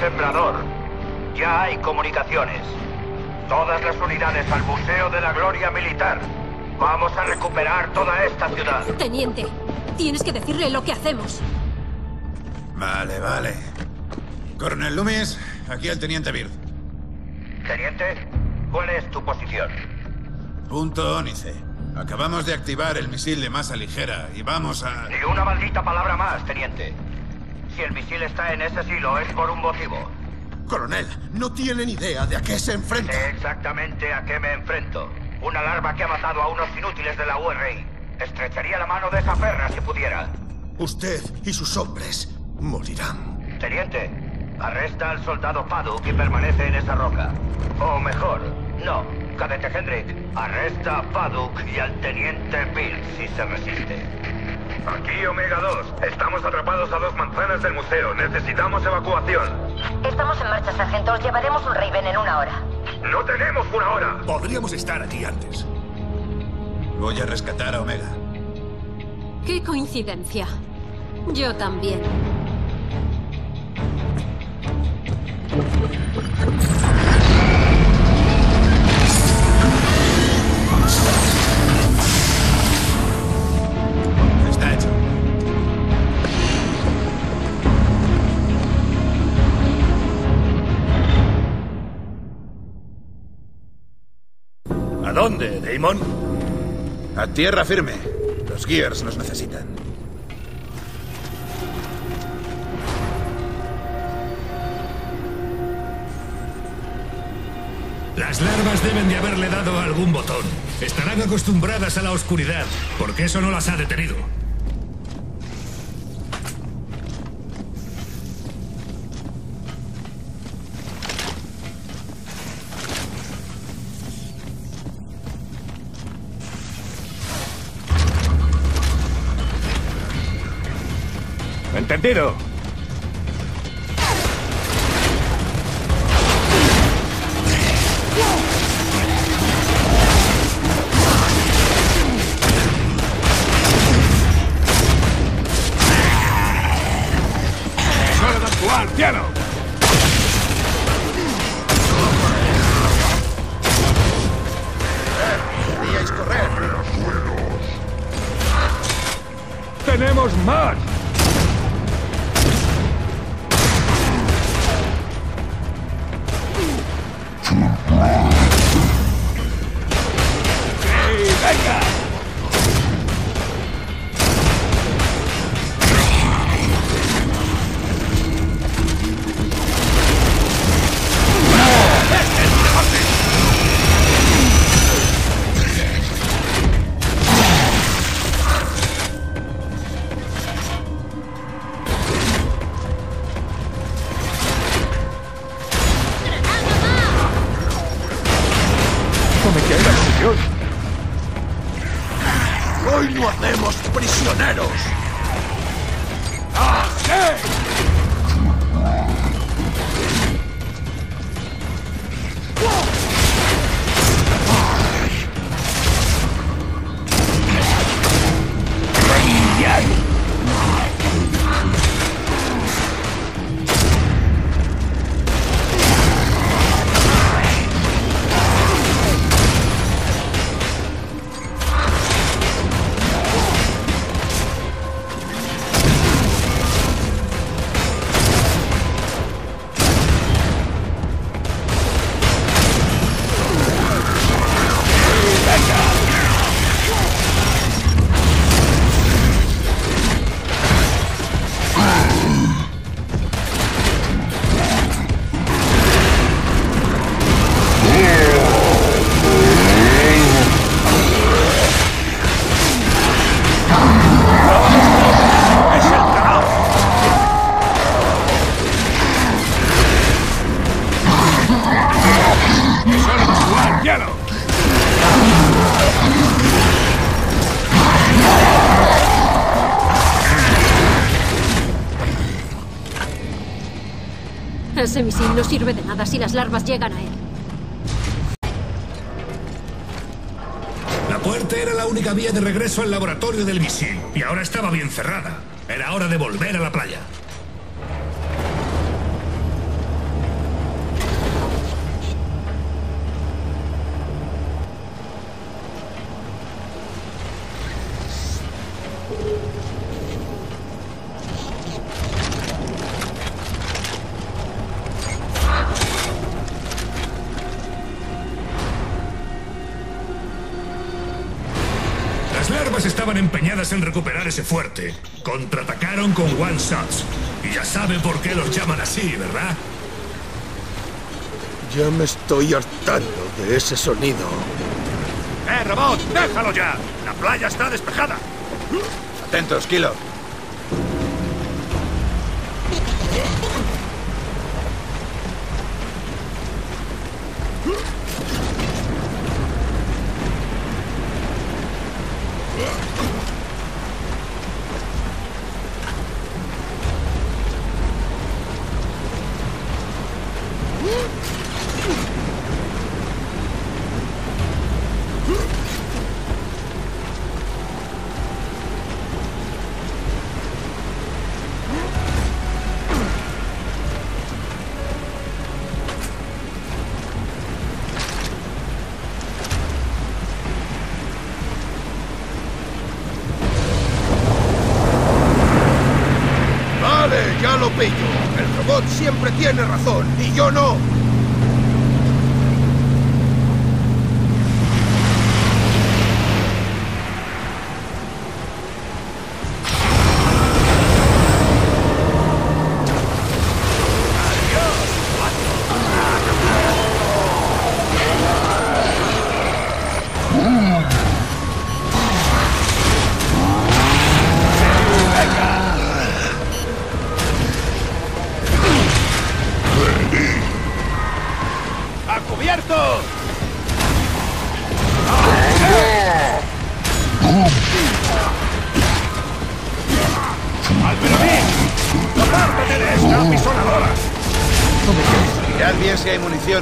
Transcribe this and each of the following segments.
sembrador. Ya hay comunicaciones. Todas las unidades al Museo de la Gloria Militar. Vamos a recuperar toda esta ciudad. Teniente, tienes que decirle lo que hacemos. Vale, vale. Coronel Loomis, aquí el Teniente Bird. Teniente, ¿cuál es tu posición? Punto ónice. Acabamos de activar el misil de masa ligera y vamos a... Ni una maldita palabra más, teniente. Si el misil está en ese silo es por un motivo. Coronel, no tienen idea de a qué se enfrenta. Sé exactamente a qué me enfrento. Una larva que ha matado a unos inútiles de la URI. Estrecharía la mano de esa perra si pudiera. Usted y sus hombres morirán. Teniente, arresta al soldado Paduk y permanece en esa roca. O mejor, no. Cadete Hendrik, arresta a Paduk y al teniente Bill si se resiste. Aquí Omega 2. Estamos atrapados a dos manzanas del museo. Necesitamos evacuación. Estamos en marcha, sargento. Os llevaremos un Raven en una hora. No tenemos una hora. Podríamos estar aquí antes. Voy a rescatar a Omega. Qué coincidencia. Yo también. Damon? A tierra firme. Los Gears nos necesitan. Las larvas deben de haberle dado algún botón. Estarán acostumbradas a la oscuridad, porque eso no las ha detenido. Entendido. No hacemos prisioneros. ¡Ah, Ese misil no sirve de nada si las larvas llegan a él. La puerta era la única vía de regreso al laboratorio del misil, y ahora estaba bien cerrada. Era hora de volver a la playa. Empeñadas en recuperar ese fuerte. Contraatacaron con one shots. Y ya sabe por qué los llaman así, ¿verdad? Ya me estoy hartando de ese sonido. ¡Eh, robot! ¡Déjalo ya! La playa está despejada. Atentos, Kilo. Tiene razón y yo no.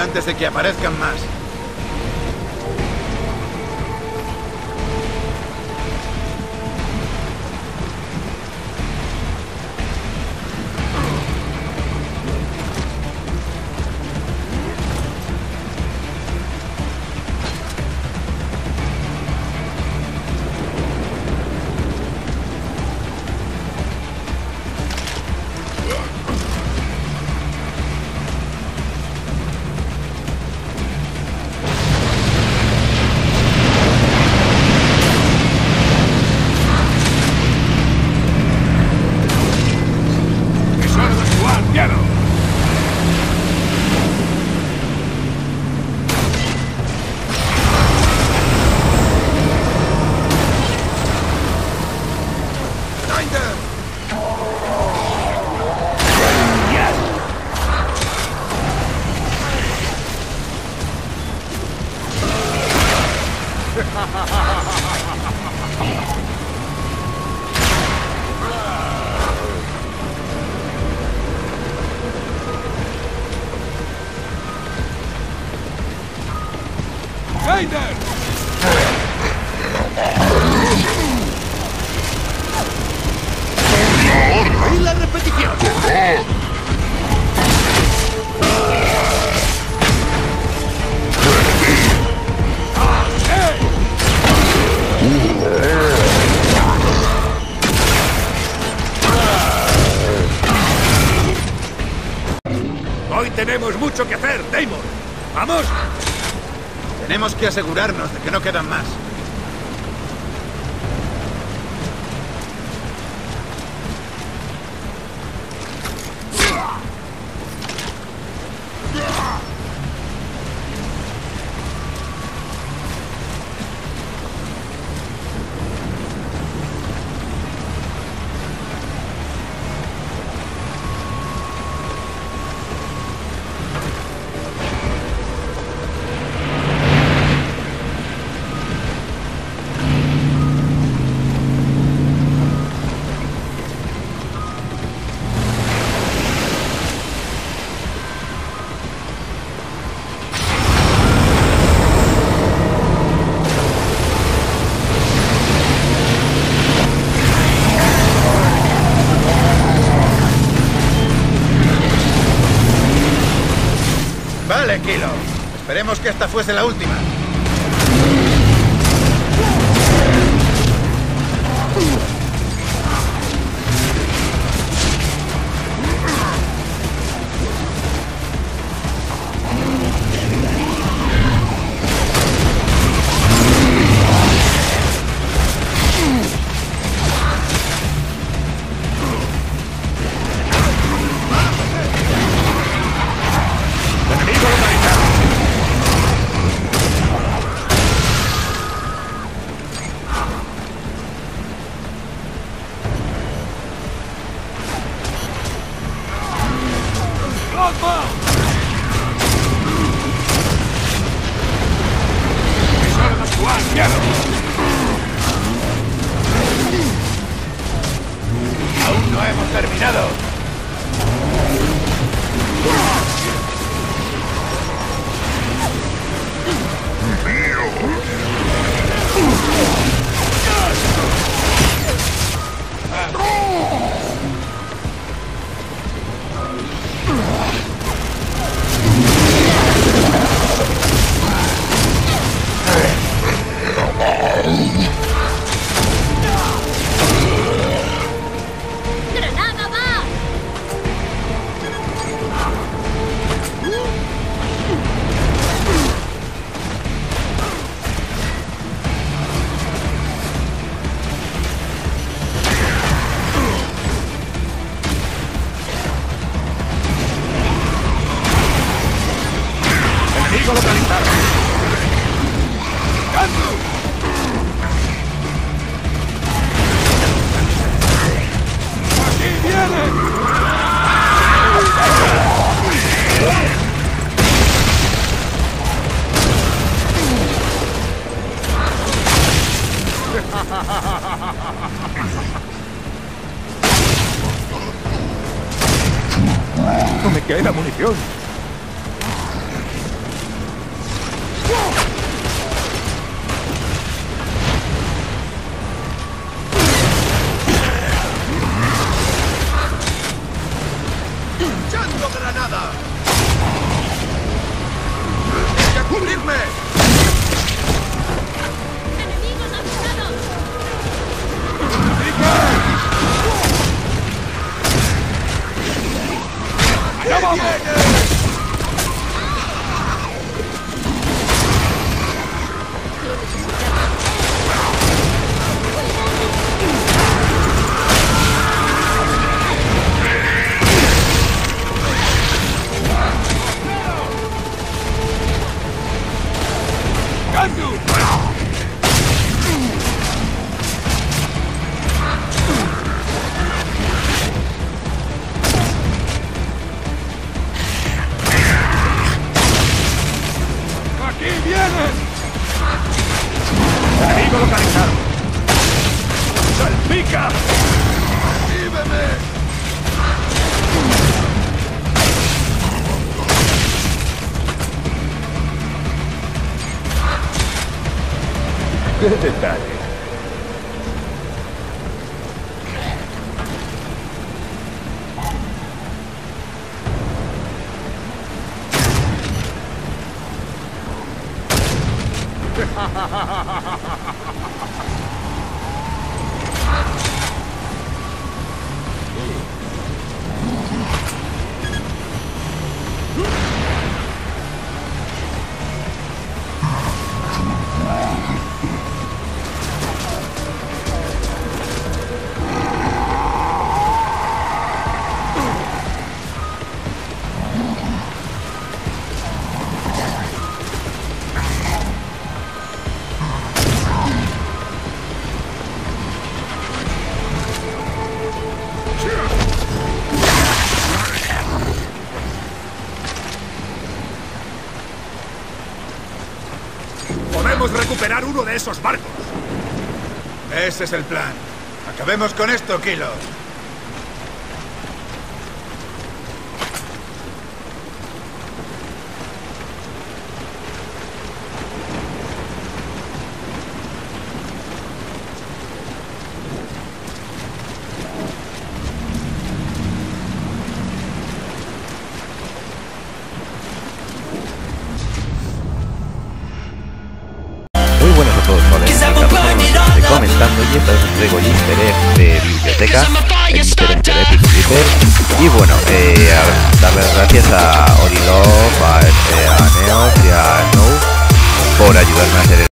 Antes de que aparezcan más. Yeah. Mucho que hacer, Damon. ¡Vamos! Tenemos que asegurarnos de que no quedan más. Kilo. Esperemos que esta fuese la última. ¡Enemigo localizado! ¡Salpica! Hmm? De esos barcos. Ese es el plan. Acabemos con esto, Kilo. siempre os traigo el interés de biblioteca, el interés de Epic Y bueno, eh, a darle las gracias a Orilov, a, este, a Neos y a Snow por ayudarme a hacer el